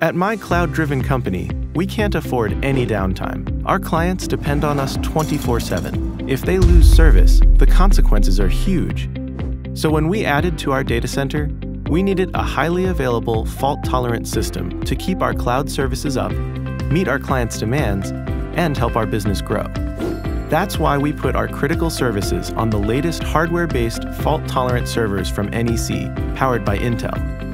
At my cloud driven company, we can't afford any downtime. Our clients depend on us 24 7. If they lose service, the consequences are huge. So when we added to our data center, we needed a highly available, fault tolerant system to keep our cloud services up, meet our clients' demands, and help our business grow. That's why we put our critical services on the latest hardware based fault tolerant servers from NEC, powered by Intel.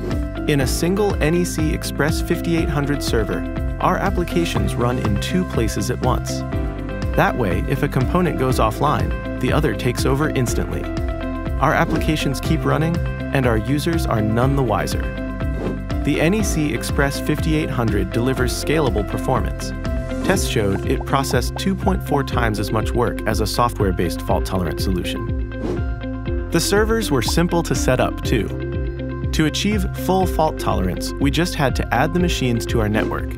In a single NEC Express 5800 server, our applications run in two places at once. That way, if a component goes offline, the other takes over instantly. Our applications keep running, and our users are none the wiser. The NEC Express 5800 delivers scalable performance. Tests showed it processed 2.4 times as much work as a software based fault tolerant solution. The servers were simple to set up, too. To achieve full fault tolerance, we just had to add the machines to our network.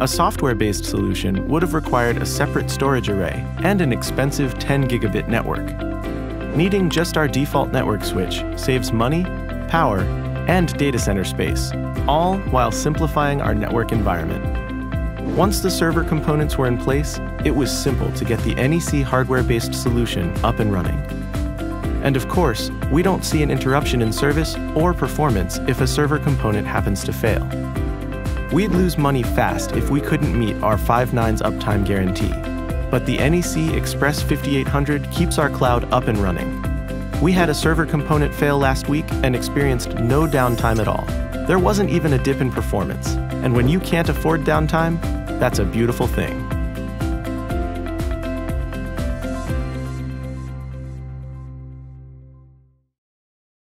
A software based solution would have required a separate storage array and an expensive 10 gigabit network. Needing just our default network switch saves money, power, and data center space, all while simplifying our network environment. Once the server components were in place, it was simple to get the NEC hardware based solution up and running. And of course, we don't see an interruption in service or performance if a server component happens to fail. We'd lose money fast if we couldn't meet our 5 nines uptime guarantee. But the NEC Express 5800 keeps our cloud up and running. We had a server component fail last week and experienced no downtime at all. There wasn't even a dip in performance. And when you can't afford downtime, that's a beautiful thing.